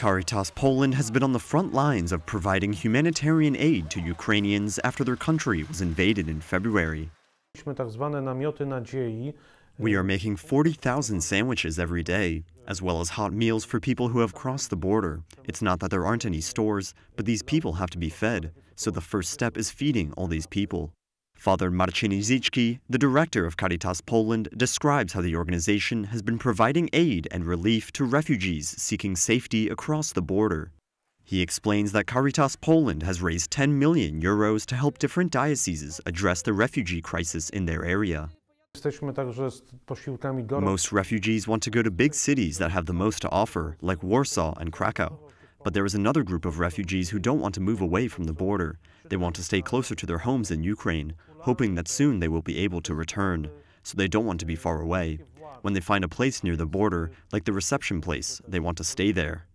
Caritas Poland has been on the front lines of providing humanitarian aid to Ukrainians after their country was invaded in February. Mieliśmy tak zwane namioty nadziei. We are making 40,000 sandwiches every day, as well as hot meals for people who have crossed the border. It's not that there aren't any stores, but these people have to be fed, so the first step is feeding all these people. Father Marcin Izycki, the director of Caritas Poland, describes how the organization has been providing aid and relief to refugees seeking safety across the border. He explains that Caritas Poland has raised 10 million euros to help different dioceses address the refugee crisis in their area. Jesteśmy także z posiłkami do Most refugees want to go to big cities that have the most to offer, like Warsaw and Krakow. But there is another group of refugees who don't want to move away from the border. They want to stay closer to their homes in Ukraine, hoping that soon they will be able to return. So they don't want to be far away. When they find a place near the border, like the reception place, they want to stay there.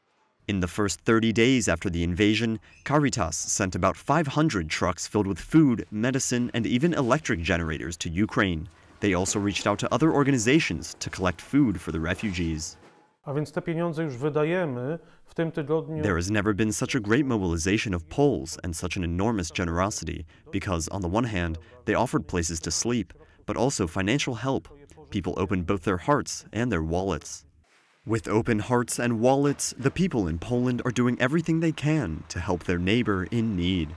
In the first 30 days after the invasion, Caritas sent about 500 trucks filled with food, medicine, and even electric generators to Ukraine. They also reached out to other organizations to collect food for the refugees. There has never been such a great mobilization of Poles and such an enormous generosity because, on the one hand, they offered places to sleep, but also financial help. People opened both their hearts and their wallets. With open hearts and wallets, the people in Poland are doing everything they can to help their neighbor in need.